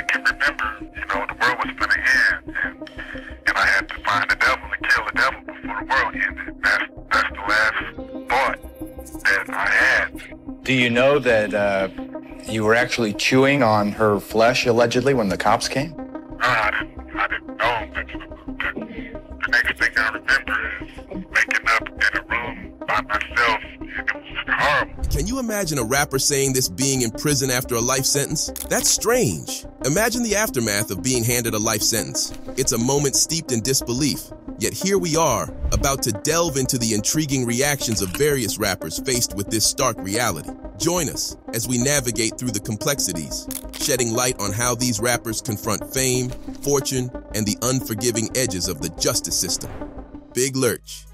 I can remember, you know, the world was gonna end, and, and I had to find the devil and kill the devil before the world ended. That's that's the last thought that I had. Do you know that uh, you were actually chewing on her flesh allegedly when the cops came? Uh, I didn't, I didn't know. But the, the next thing I remember is waking up in a room by myself, and it was horrible. Can you imagine a rapper saying this being in prison after a life sentence? That's strange. Imagine the aftermath of being handed a life sentence. It's a moment steeped in disbelief. Yet here we are, about to delve into the intriguing reactions of various rappers faced with this stark reality. Join us as we navigate through the complexities, shedding light on how these rappers confront fame, fortune, and the unforgiving edges of the justice system. Big Lurch.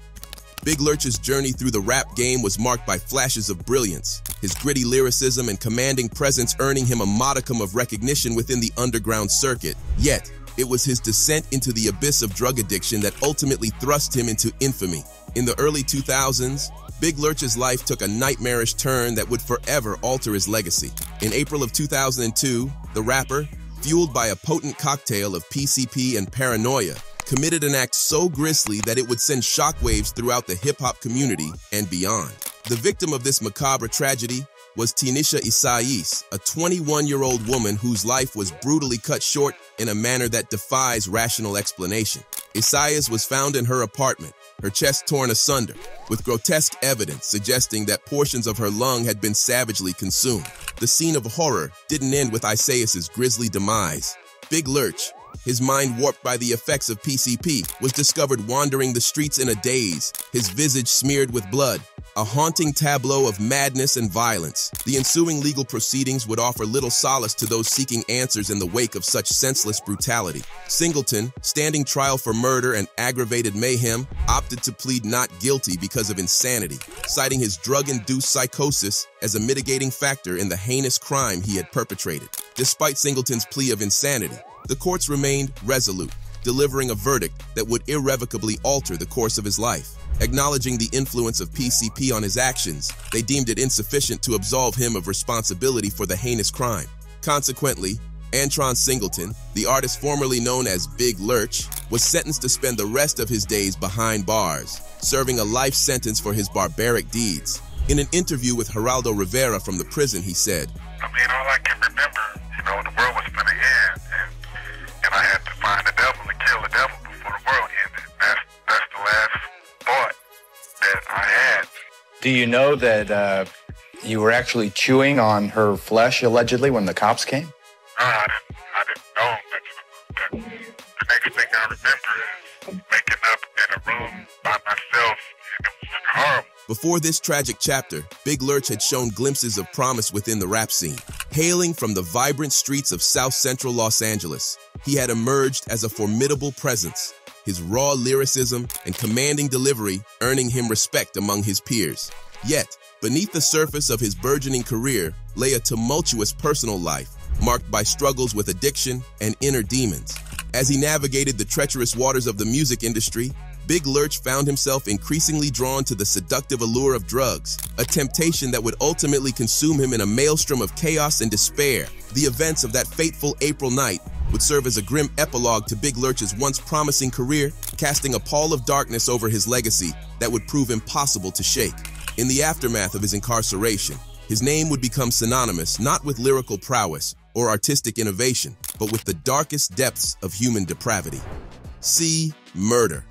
Big Lurch's journey through the rap game was marked by flashes of brilliance, his gritty lyricism and commanding presence earning him a modicum of recognition within the underground circuit. Yet, it was his descent into the abyss of drug addiction that ultimately thrust him into infamy. In the early 2000s, Big Lurch's life took a nightmarish turn that would forever alter his legacy. In April of 2002, the rapper, fueled by a potent cocktail of PCP and paranoia, committed an act so grisly that it would send shockwaves throughout the hip-hop community and beyond. The victim of this macabre tragedy was Tynisha Ysais, a 21-year-old woman whose life was brutally cut short in a manner that defies rational explanation. Isaias was found in her apartment, her chest torn asunder, with grotesque evidence suggesting that portions of her lung had been savagely consumed. The scene of horror didn't end with Isaias's grisly demise. Big Lurch, his mind warped by the effects of PCP, was discovered wandering the streets in a daze, his visage smeared with blood, a haunting tableau of madness and violence. The ensuing legal proceedings would offer little solace to those seeking answers in the wake of such senseless brutality. Singleton, standing trial for murder and aggravated mayhem, opted to plead not guilty because of insanity, citing his drug-induced psychosis as a mitigating factor in the heinous crime he had perpetrated. Despite Singleton's plea of insanity, the courts remained resolute, delivering a verdict that would irrevocably alter the course of his life. Acknowledging the influence of PCP on his actions, they deemed it insufficient to absolve him of responsibility for the heinous crime. Consequently, Antron Singleton, the artist formerly known as Big Lurch, was sentenced to spend the rest of his days behind bars, serving a life sentence for his barbaric deeds. In an interview with Geraldo Rivera from the prison, he said, I mean, all I can remember, you know, the world was gonna end, and, and Do you know that uh, you were actually chewing on her flesh allegedly when the cops came? Uh, I didn't, I didn't know. But, but the next thing I remember is waking up in a room by myself, it was horrible. Before this tragic chapter, Big Lurch had shown glimpses of promise within the rap scene. Hailing from the vibrant streets of South Central Los Angeles, he had emerged as a formidable presence, his raw lyricism and commanding delivery earning him respect among his peers. Yet, beneath the surface of his burgeoning career lay a tumultuous personal life, marked by struggles with addiction and inner demons. As he navigated the treacherous waters of the music industry, Big Lurch found himself increasingly drawn to the seductive allure of drugs, a temptation that would ultimately consume him in a maelstrom of chaos and despair. The events of that fateful April night would serve as a grim epilogue to Big Lurch's once promising career, casting a pall of darkness over his legacy that would prove impossible to shake. In the aftermath of his incarceration, his name would become synonymous not with lyrical prowess or artistic innovation, but with the darkest depths of human depravity. C. Murder.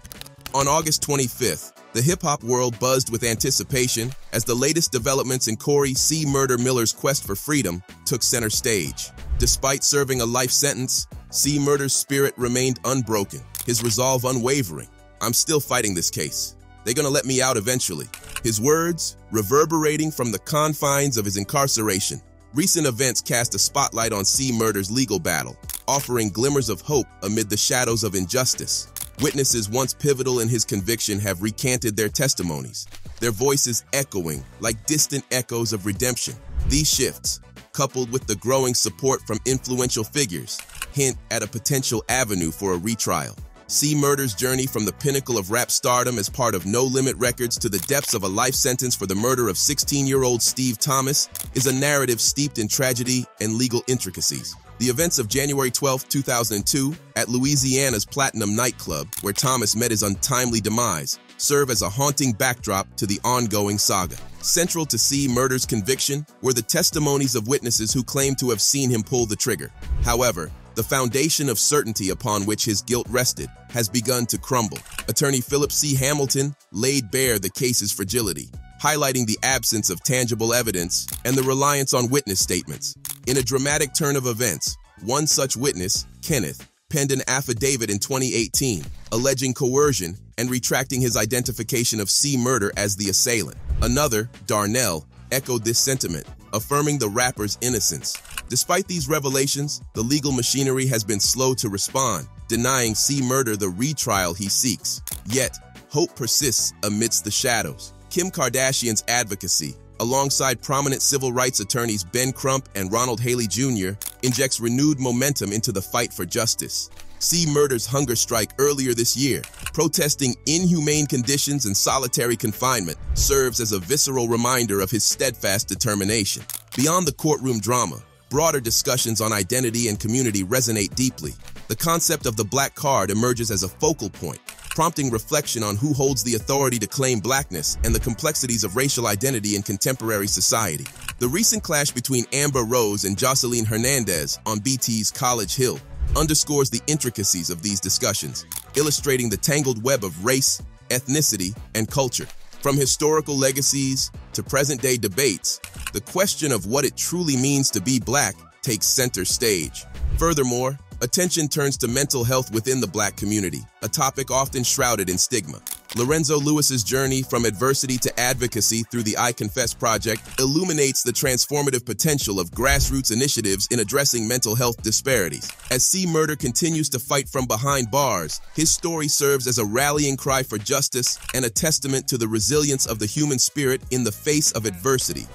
On August 25th, the hip hop world buzzed with anticipation as the latest developments in Corey C. Murder Miller's quest for freedom took center stage. Despite serving a life sentence, C. Murder's spirit remained unbroken, his resolve unwavering. I'm still fighting this case. They're gonna let me out eventually. His words, reverberating from the confines of his incarceration. Recent events cast a spotlight on C. Murder's legal battle, offering glimmers of hope amid the shadows of injustice. Witnesses once pivotal in his conviction have recanted their testimonies, their voices echoing like distant echoes of redemption. These shifts, coupled with the growing support from influential figures, hint at a potential avenue for a retrial. C. Murder's journey from the pinnacle of rap stardom as part of No Limit Records to the depths of a life sentence for the murder of 16-year-old Steve Thomas is a narrative steeped in tragedy and legal intricacies. The events of January 12, 2002, at Louisiana's Platinum nightclub, where Thomas met his untimely demise, serve as a haunting backdrop to the ongoing saga. Central to C. Murder's conviction were the testimonies of witnesses who claimed to have seen him pull the trigger. However, the foundation of certainty upon which his guilt rested has begun to crumble. Attorney Philip C. Hamilton laid bare the case's fragility, highlighting the absence of tangible evidence and the reliance on witness statements. In a dramatic turn of events, one such witness, Kenneth, penned an affidavit in 2018 alleging coercion and retracting his identification of C. Murder as the assailant. Another, Darnell, echoed this sentiment, affirming the rapper's innocence. Despite these revelations, the legal machinery has been slow to respond, denying C. Murder the retrial he seeks. Yet, hope persists amidst the shadows. Kim Kardashian's advocacy, alongside prominent civil rights attorneys Ben Crump and Ronald Haley Jr., injects renewed momentum into the fight for justice. C. Murder's hunger strike earlier this year, protesting inhumane conditions and solitary confinement, serves as a visceral reminder of his steadfast determination. Beyond the courtroom drama, broader discussions on identity and community resonate deeply. The concept of the black card emerges as a focal point, prompting reflection on who holds the authority to claim blackness and the complexities of racial identity in contemporary society. The recent clash between Amber Rose and Jocelyn Hernandez on BET's College Hill underscores the intricacies of these discussions, illustrating the tangled web of race, ethnicity, and culture. From historical legacies to present-day debates, the question of what it truly means to be black takes center stage. Furthermore, Attention turns to mental health within the black community, a topic often shrouded in stigma. Lorenzo Lewis's journey from adversity to advocacy through the I Confess Project illuminates the transformative potential of grassroots initiatives in addressing mental health disparities. As C. Murder continues to fight from behind bars, his story serves as a rallying cry for justice and a testament to the resilience of the human spirit in the face of adversity.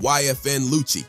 YFN Lucci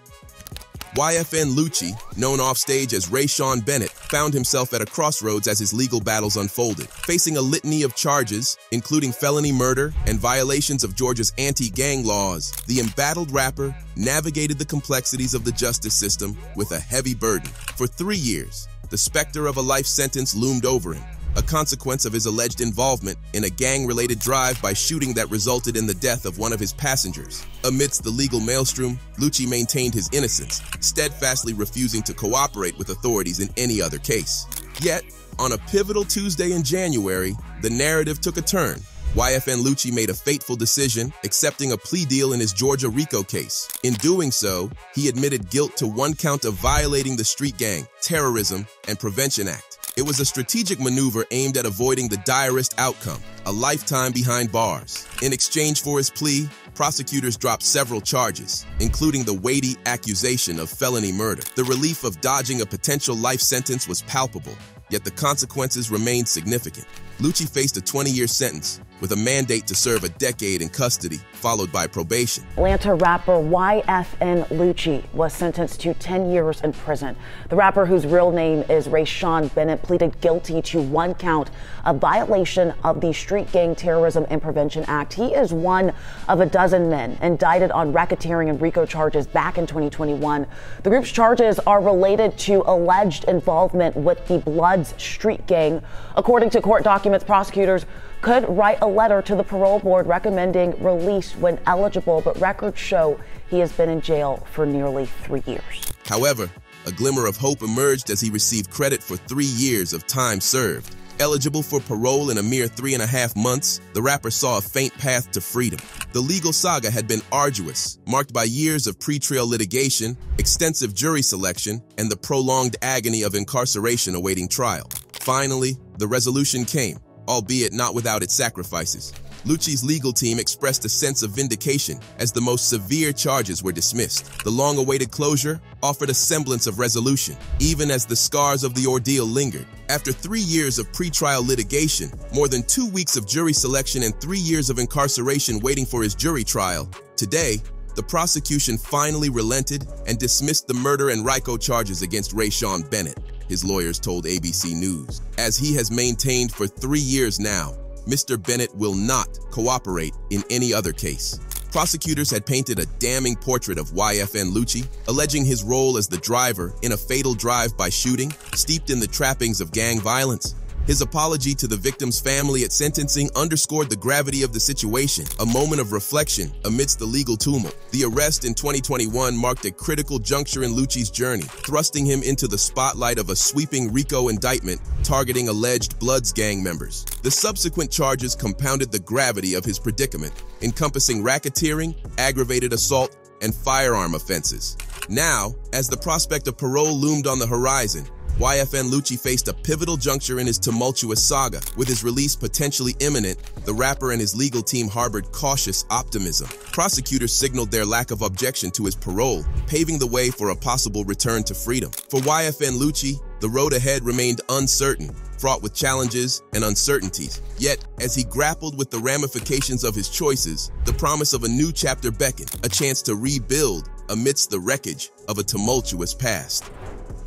YFN Lucci, known offstage as Ray Rayshawn Bennett, found himself at a crossroads as his legal battles unfolded. Facing a litany of charges, including felony murder and violations of Georgia's anti-gang laws, the embattled rapper navigated the complexities of the justice system with a heavy burden. For three years, the specter of a life sentence loomed over him, a consequence of his alleged involvement in a gang-related drive-by shooting that resulted in the death of one of his passengers. Amidst the legal maelstrom, Lucci maintained his innocence, steadfastly refusing to cooperate with authorities in any other case. Yet, on a pivotal Tuesday in January, the narrative took a turn. YFN Lucci made a fateful decision, accepting a plea deal in his Georgia RICO case. In doing so, he admitted guilt to one count of violating the Street Gang, Terrorism, and Prevention Act. It was a strategic maneuver aimed at avoiding the direst outcome, a lifetime behind bars. In exchange for his plea, prosecutors dropped several charges, including the weighty accusation of felony murder. The relief of dodging a potential life sentence was palpable, yet the consequences remained significant. Lucci faced a 20-year sentence, with a mandate to serve a decade in custody, followed by probation. Atlanta rapper YFN Lucci was sentenced to 10 years in prison. The rapper, whose real name is Rayshawn Bennett, pleaded guilty to one count of violation of the Street Gang Terrorism and Prevention Act. He is one of a dozen men indicted on racketeering and RICO charges back in 2021. The group's charges are related to alleged involvement with the Bloods Street Gang. According to court documents, prosecutors could write a letter to the parole board recommending release when eligible, but records show he has been in jail for nearly three years. However, a glimmer of hope emerged as he received credit for three years of time served. Eligible for parole in a mere three and a half months, the rapper saw a faint path to freedom. The legal saga had been arduous, marked by years of pre-trial litigation, extensive jury selection, and the prolonged agony of incarceration awaiting trial. Finally, the resolution came, albeit not without its sacrifices. Lucci's legal team expressed a sense of vindication as the most severe charges were dismissed. The long-awaited closure offered a semblance of resolution, even as the scars of the ordeal lingered. After three years of pretrial litigation, more than two weeks of jury selection and three years of incarceration waiting for his jury trial, today, the prosecution finally relented and dismissed the murder and RICO charges against Rayshawn Bennett his lawyers told ABC News. As he has maintained for three years now, Mr. Bennett will not cooperate in any other case. Prosecutors had painted a damning portrait of YFN Lucci, alleging his role as the driver in a fatal drive-by shooting steeped in the trappings of gang violence. His apology to the victim's family at sentencing underscored the gravity of the situation, a moment of reflection amidst the legal tumult. The arrest in 2021 marked a critical juncture in Lucci's journey, thrusting him into the spotlight of a sweeping RICO indictment targeting alleged Bloods gang members. The subsequent charges compounded the gravity of his predicament, encompassing racketeering, aggravated assault, and firearm offenses. Now, as the prospect of parole loomed on the horizon, YFN Lucci faced a pivotal juncture in his tumultuous saga. With his release potentially imminent, the rapper and his legal team harbored cautious optimism. Prosecutors signaled their lack of objection to his parole, paving the way for a possible return to freedom. For YFN Lucci, the road ahead remained uncertain, fraught with challenges and uncertainties. Yet, as he grappled with the ramifications of his choices, the promise of a new chapter beckoned, a chance to rebuild amidst the wreckage of a tumultuous past.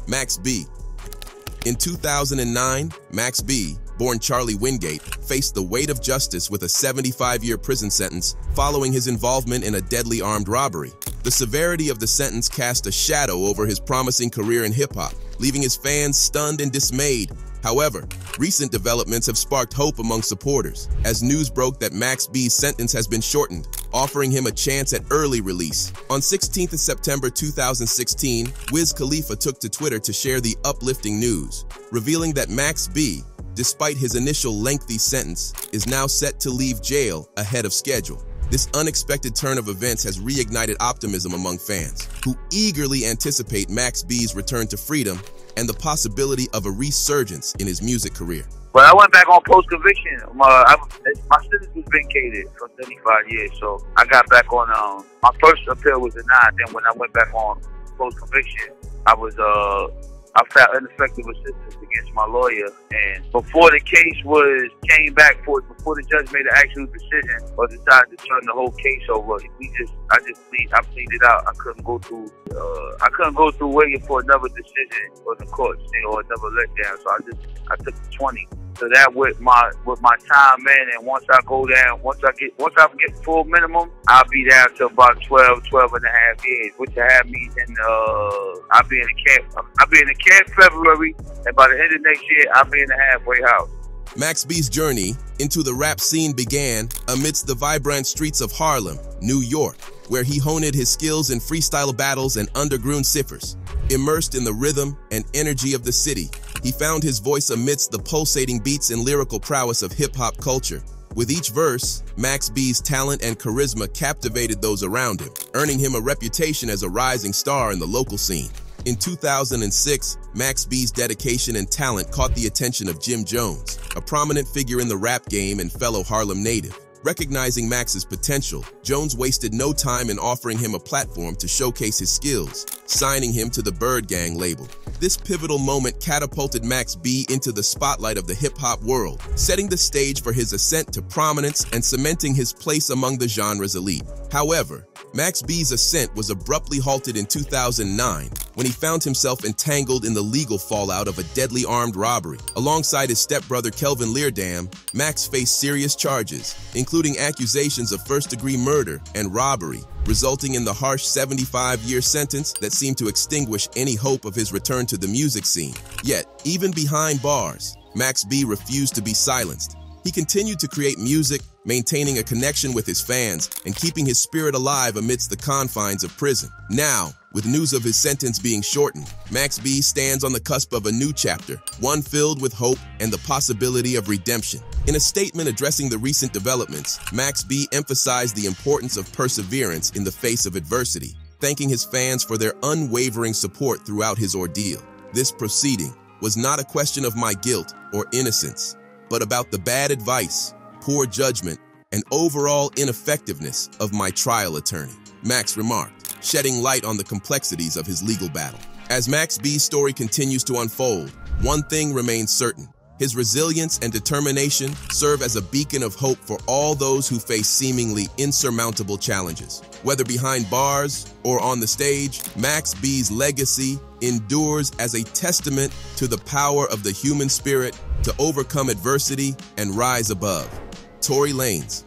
Max B, in 2009, Max B, born Charly Wingate, faced the weight of justice with a 75-year prison sentence following his involvement in a deadly armed robbery. The severity of the sentence cast a shadow over his promising career in hip-hop, leaving his fans stunned and dismayed However, recent developments have sparked hope among supporters, as news broke that Max B's sentence has been shortened, offering him a chance at early release. On 16th of September 2016, Wiz Khalifa took to Twitter to share the uplifting news, revealing that Max B, despite his initial lengthy sentence, is now set to leave jail ahead of schedule. This unexpected turn of events has reignited optimism among fans, who eagerly anticipate Max B's return to freedom and the possibility of a resurgence in his music career. But I went back on post conviction. My, I, my sentence was vacated for 35 years, so I got back on. Um, my first appeal was denied. Then when I went back on post conviction, I was uh I filed ineffective assistance against my lawyer, and before the case was came back for before the judge made an actual decision or decided to turn the whole case over, we just I just plead I pleaded out. I couldn't go through uh, I couldn't go through waiting for another decision or the court or another letdown. So I just I took the twenty. So that with my with my time in, and once I go down, once I get once I get full minimum, I'll be down to about 12, 12 and a half years, which will have me in uh I'll be in the camp I'll be in the camp February, and by the end of next year, I'll be in the halfway house. Max B's journey into the rap scene began amidst the vibrant streets of Harlem, New York, where he honed his skills in freestyle battles and underground ciphers. Immersed in the rhythm and energy of the city, he found his voice amidst the pulsating beats and lyrical prowess of hip-hop culture. With each verse, Max B's talent and charisma captivated those around him, earning him a reputation as a rising star in the local scene. In 2006, Max B's dedication and talent caught the attention of Jim Jones, a prominent figure in the rap game and fellow Harlem native. Recognizing Max's potential, Jones wasted no time in offering him a platform to showcase his skills, signing him to the Byrd Gang label. This pivotal moment catapulted Max B into the spotlight of the hip-hop world, setting the stage for his ascent to prominence and cementing his place among the genre's elite. However, Max B's ascent was abruptly halted in 2009 when he found himself entangled in the legal fallout of a deadly armed robbery. Alongside his stepbrother Kelvin Leerdam, Max faced serious charges, including accusations of first-degree murder and robbery, resulting in the harsh 75-year sentence that seemed to extinguish any hope of his return to the music scene. Yet, even behind bars, Max B refused to be silenced. He continued to create music, maintaining a connection with his fans and keeping his spirit alive amidst the confines of prison. Now, with news of his sentence being shortened, Max B stands on the cusp of a new chapter, one filled with hope and the possibility of redemption. In a statement addressing the recent developments, Max B emphasized the importance of perseverance in the face of adversity, thanking his fans for their unwavering support throughout his ordeal. This proceeding was not a question of my guilt or innocence, but about the bad advice, poor judgment, and overall ineffectiveness of my trial attorney, Max remarked, shedding light on the complexities of his legal battle. As Max B's story continues to unfold, one thing remains certain. His resilience and determination serve as a beacon of hope for all those who face seemingly insurmountable challenges. Whether behind bars or on the stage, Max B's legacy endures as a testament to the power of the human spirit to overcome adversity and rise above. Tory Lanez,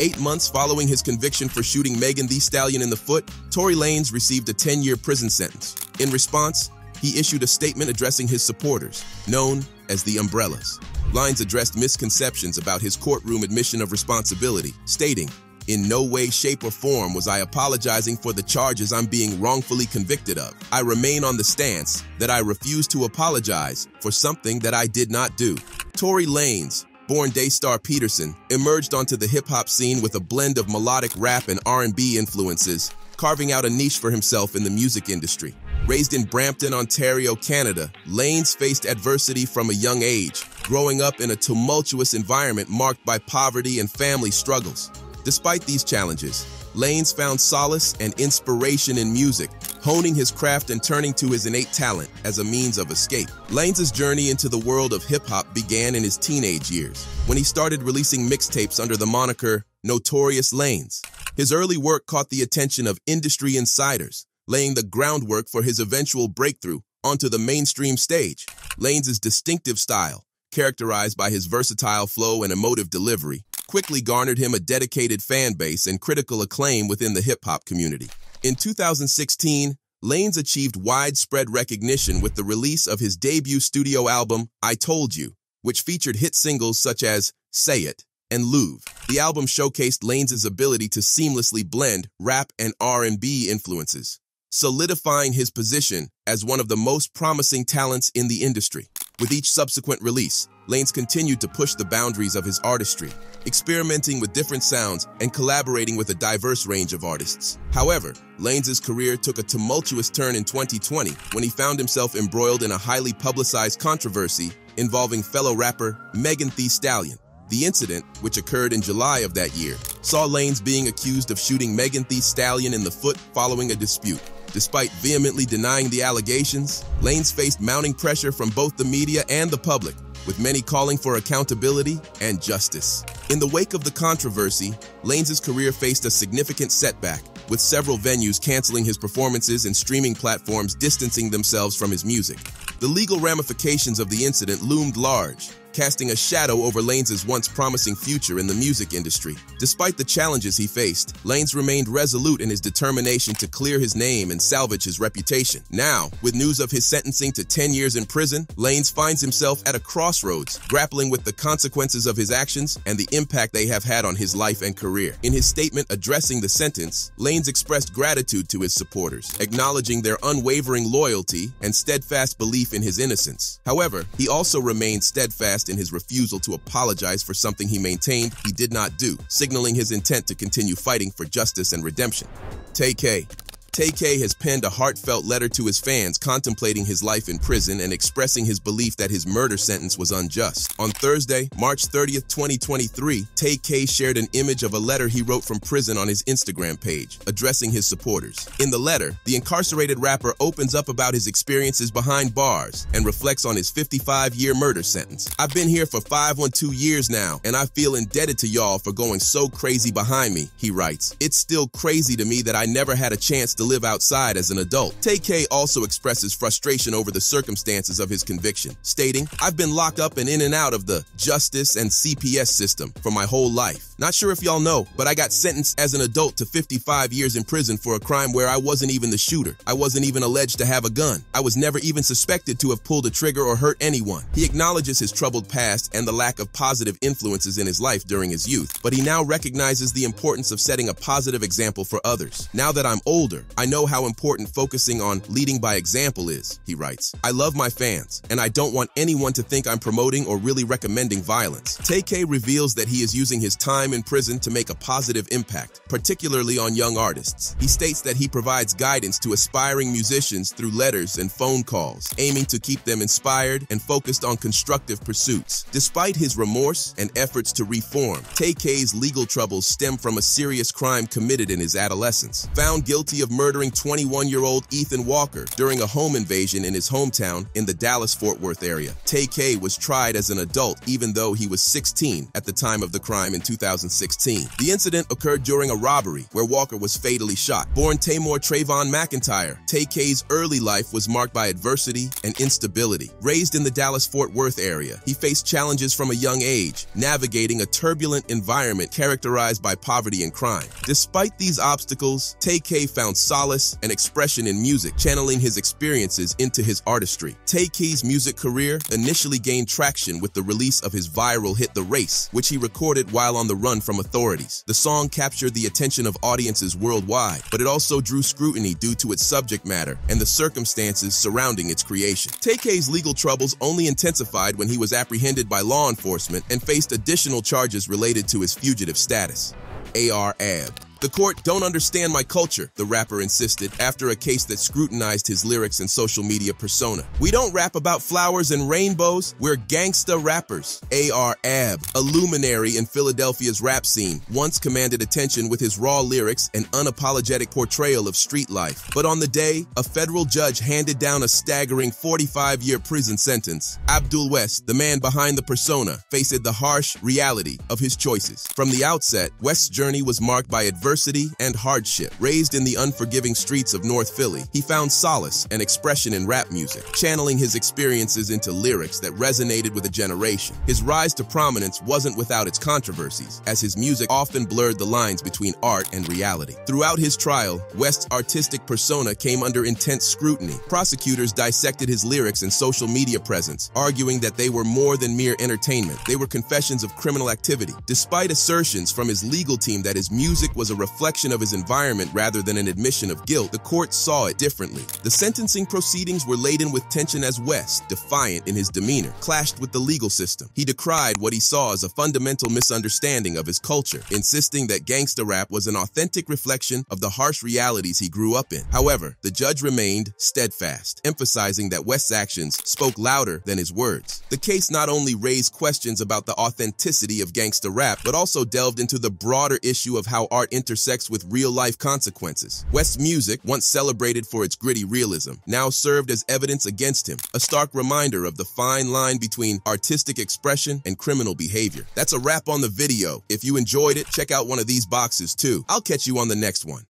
Eight months following his conviction for shooting Megan Thee Stallion in the foot, Tory Lanez received a 10-year prison sentence. In response, he issued a statement addressing his supporters, known as the Umbrellas. Lanez addressed misconceptions about his courtroom admission of responsibility, stating, in no way, shape, or form was I apologizing for the charges I'm being wrongfully convicted of. I remain on the stance that I refuse to apologize for something that I did not do. Tory Lanez, born Daystar Peterson, emerged onto the hip-hop scene with a blend of melodic rap and R&B influences, carving out a niche for himself in the music industry. Raised in Brampton, Ontario, Canada, Lanez faced adversity from a young age, growing up in a tumultuous environment marked by poverty and family struggles. Despite these challenges, Lanez found solace and inspiration in music, honing his craft and turning to his innate talent as a means of escape. Lanez' journey into the world of hip-hop began in his teenage years, when he started releasing mixtapes under the moniker Notorious Lanez. His early work caught the attention of industry insiders, laying the groundwork for his eventual breakthrough onto the mainstream stage. Lanez' distinctive style, characterized by his versatile flow and emotive delivery, quickly garnered him a dedicated fan base and critical acclaim within the hip-hop community. In 2016, Lanez achieved widespread recognition with the release of his debut studio album, I Told You, which featured hit singles such as Say It and LUV. The album showcased Lanez's ability to seamlessly blend rap and R&B influences, solidifying his position as one of the most promising talents in the industry. With each subsequent release, Lanez continued to push the boundaries of his artistry, experimenting with different sounds and collaborating with a diverse range of artists. However, Lanez's career took a tumultuous turn in 2020 when he found himself embroiled in a highly publicized controversy involving fellow rapper Megan Thee Stallion. The incident, which occurred in July of that year, saw Lanez being accused of shooting Megan Thee Stallion in the foot following a dispute. Despite vehemently denying the allegations, Lanez faced mounting pressure from both the media and the public, with many calling for accountability and justice. In the wake of the controversy, Lanez' career faced a significant setback, with several venues canceling his performances and streaming platforms distancing themselves from his music. The legal ramifications of the incident loomed large, casting a shadow over Lanez's once promising future in the music industry. Despite the challenges he faced, Lanez remained resolute in his determination to clear his name and salvage his reputation. Now, with news of his sentencing to 10 years in prison, Lanez finds himself at a crossroads, grappling with the consequences of his actions and the impact they have had on his life and career. In his statement addressing the sentence, Lanez expressed gratitude to his supporters, acknowledging their unwavering loyalty and steadfast belief in his innocence. However, he also remained steadfast in his refusal to apologize for something he maintained he did not do, signaling his intent to continue fighting for justice and redemption. Tay-K, Tay-K has penned a heartfelt letter to his fans contemplating his life in prison and expressing his belief that his murder sentence was unjust. On Thursday, March 30th, 2023, Tay-K shared an image of a letter he wrote from prison on his Instagram page, addressing his supporters. In the letter, the incarcerated rapper opens up about his experiences behind bars and reflects on his 55-year murder sentence. I've been here for 512 years now, and I feel indebted to y'all for going so crazy behind me, he writes. It's still crazy to me that I never had a chance to live outside as an adult. Tay-K also expresses frustration over the circumstances of his conviction, stating, I've been locked up and in and out of the justice and CPS system for my whole life. Not sure if y'all know, but I got sentenced as an adult to 55 years in prison for a crime where I wasn't even the shooter. I wasn't even alleged to have a gun. I was never even suspected to have pulled a trigger or hurt anyone. He acknowledges his troubled past and the lack of positive influences in his life during his youth, but he now recognizes the importance of setting a positive example for others. Now that I'm older, I know how important focusing on leading by example is, he writes. I love my fans, and I don't want anyone to think I'm promoting or really recommending violence. Tay-K reveals that he is using his time in prison to make a positive impact, particularly on young artists. He states that he provides guidance to aspiring musicians through letters and phone calls, aiming to keep them inspired and focused on constructive pursuits. Despite his remorse and efforts to reform, Tay-K's legal troubles stem from a serious crime committed in his adolescence. Found guilty of murder murdering 21-year-old Ethan Walker during a home invasion in his hometown in the Dallas-Fort Worth area. Tay was tried as an adult even though he was 16 at the time of the crime in 2016. The incident occurred during a robbery where Walker was fatally shot. Born Taymor Travon McIntyre, Tay K's early life was marked by adversity and instability. Raised in the Dallas-Fort Worth area, he faced challenges from a young age, navigating a turbulent environment characterized by poverty and crime. Despite these obstacles, Tay found solace and expression in music, channeling his experiences into his artistry. Tay music career initially gained traction with the release of his viral hit The Race, which he recorded while on the run from authorities. The song captured the attention of audiences worldwide, but it also drew scrutiny due to its subject matter and the circumstances surrounding its creation. Tay legal troubles only intensified when he was apprehended by law enforcement and faced additional charges related to his fugitive status. AR Ab the court don't understand my culture, the rapper insisted after a case that scrutinized his lyrics and social media persona. We don't rap about flowers and rainbows, we're gangsta rappers. A.R. Ab, a luminary in Philadelphia's rap scene, once commanded attention with his raw lyrics and unapologetic portrayal of street life. But on the day, a federal judge handed down a staggering 45-year prison sentence. Abdul West, the man behind the persona, faced the harsh reality of his choices. From the outset, West's journey was marked by adversity adversity and hardship. Raised in the unforgiving streets of North Philly, he found solace and expression in rap music, channeling his experiences into lyrics that resonated with a generation. His rise to prominence wasn't without its controversies, as his music often blurred the lines between art and reality. Throughout his trial, West's artistic persona came under intense scrutiny. Prosecutors dissected his lyrics and social media presence, arguing that they were more than mere entertainment. They were confessions of criminal activity. Despite assertions from his legal team that his music was a reflection of his environment rather than an admission of guilt, the court saw it differently. The sentencing proceedings were laden with tension as West, defiant in his demeanor, clashed with the legal system. He decried what he saw as a fundamental misunderstanding of his culture, insisting that gangsta rap was an authentic reflection of the harsh realities he grew up in. However, the judge remained steadfast, emphasizing that West's actions spoke louder than his words. The case not only raised questions about the authenticity of gangsta rap, but also delved into the broader issue of how art intersects with real-life consequences. West's music, once celebrated for its gritty realism, now served as evidence against him, a stark reminder of the fine line between artistic expression and criminal behavior. That's a wrap on the video. If you enjoyed it, check out one of these boxes too. I'll catch you on the next one.